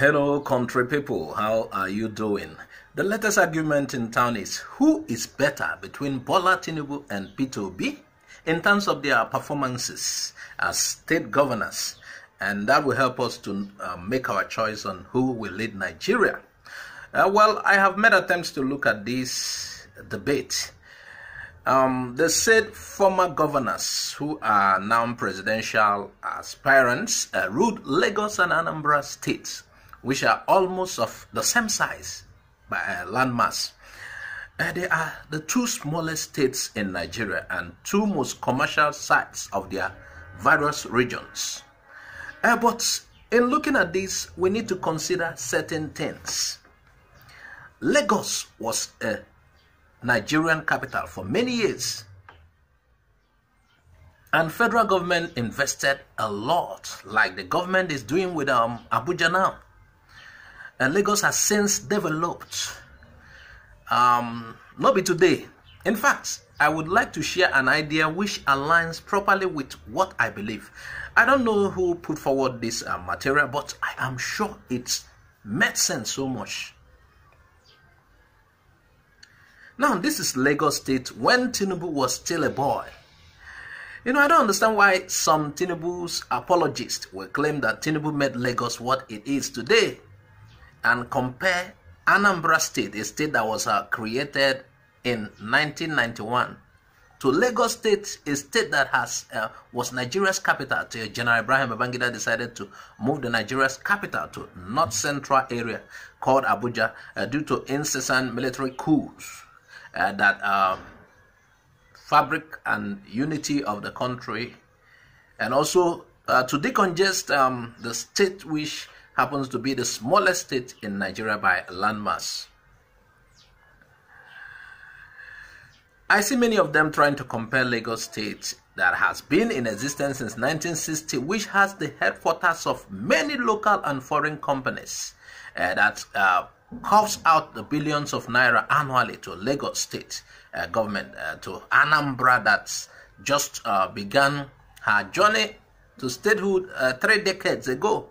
Hello, country people. How are you doing? The latest argument in town is who is better between Bola Tinubu and Peter Obi in terms of their performances as state governors, and that will help us to uh, make our choice on who will lead Nigeria. Uh, well, I have made attempts to look at this debate. Um, said former governors who are now presidential aspirants uh, ruled Lagos and Anambra states, which are almost of the same size by a landmass. Uh, they are the two smallest states in Nigeria and two most commercial sites of their various regions. Uh, but in looking at this, we need to consider certain things. Lagos was a Nigerian capital for many years. And federal government invested a lot, like the government is doing with um, Abuja now. And Lagos has since developed. Um, not be today. In fact, I would like to share an idea which aligns properly with what I believe. I don't know who put forward this uh, material, but I am sure it made sense so much. Now, this is Lagos State when Tinubu was still a boy. You know, I don't understand why some Tinubu's apologists will claim that Tinubu made Lagos what it is today and compare Anambra State, a state that was uh, created in 1991, to Lagos State, a state that has uh, was Nigeria's capital till General Ibrahim Babangida decided to move the Nigeria's capital to north central area called Abuja uh, due to incessant military coups uh, that um, fabric and unity of the country, and also uh, to decongest um, the state which happens to be the smallest state in Nigeria by landmass. I see many of them trying to compare Lagos State that has been in existence since 1960, which has the headquarters of many local and foreign companies uh, that uh, coughs out the billions of naira annually to Lagos State uh, government, uh, to Anambra that just uh, began her journey to statehood three decades ago.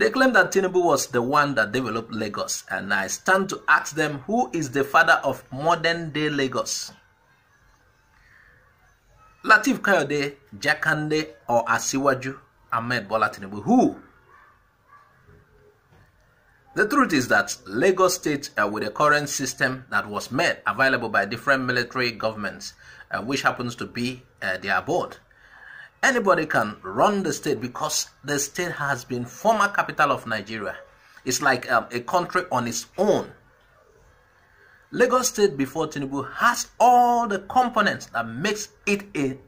They claim that Tinubu was the one that developed Lagos, and I stand to ask them who is the father of modern day Lagos? Lateef Kayode, Jakande, or Asiwaju Ahmed Bola Tinubu? Who? The truth is that Lagos State, uh, with the current system that was made available by different military governments, uh, which happens to be uh, their board, anybody can run the state because the state has been former capital of Nigeria. It's like um, a country on its own. Lagos State before Tinubu has all the components that makes it a,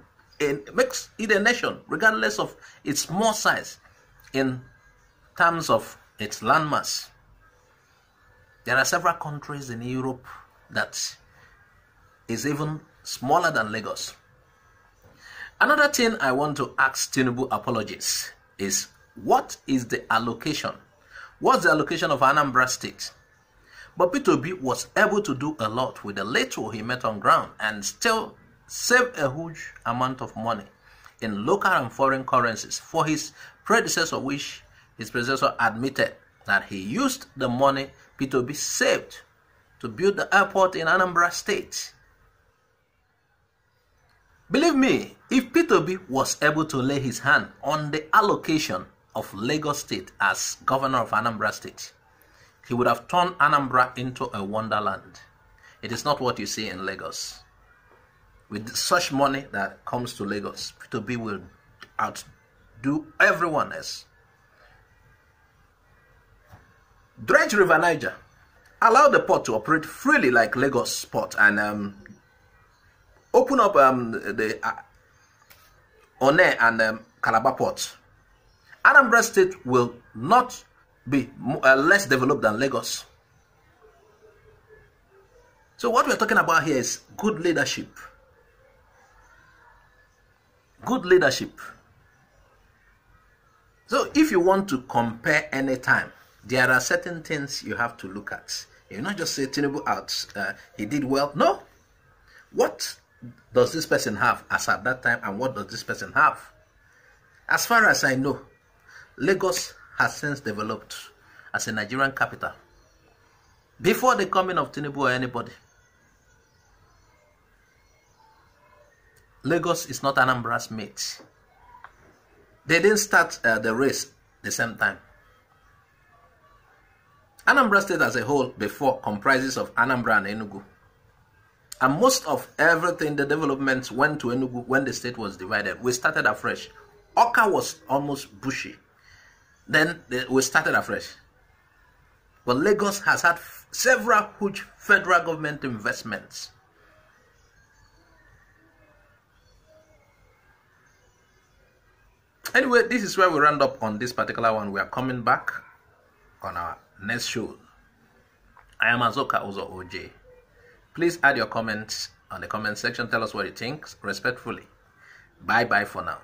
a makes it a nation, regardless of its small size in terms of its landmass. There are several countries in Europe that is even smaller than Lagos. Another thing I want to ask Tinubu apologies is what is the allocation? What's the allocation of Anambra State? But Peter Obi was able to do a lot with the little he met on ground and still save a huge amount of money in local and foreign currencies for his predecessor, which his predecessor admitted that he used the money Peter Obi saved to build the airport in Anambra State. Believe me, if Peter Obi was able to lay his hand on the allocation of Lagos State as governor of Anambra State, he would have turned Anambra into a wonderland. It is not what you see in Lagos. With such money that comes to Lagos, Peter Obi will outdo everyone else. Dredge River Niger. Allow the port to operate freely like Lagos port and um, open up um, the uh, Onne and um, Calabar ports. Anambra State will not be uh, less developed than Lagos. So what we're talking about here is good leadership. Good leadership. So if you want to compare any time, there are certain things you have to look at. You not just say Tinubu out, uh, he did well. No. What does this person have as at that time and what does this person have? As far as I know, Lagos has since developed as a Nigerian capital before the coming of Tinubu or anybody. Lagos is not Anambra's mate. They didn't start uh, the race the same time. Anambra State as a whole before comprises of Anambra and Enugu. And most of everything, the development went to Enugu when the state was divided. We started afresh. Awka was almost bushy. Then we started afresh. But Lagos has had several huge federal government investments. Anyway, this is where we round up on this particular one. We are coming back on our next show. I am Azoka Ozo OJ. Please add your comments on the comment section. Tell us what you think respectfully. Bye bye for now.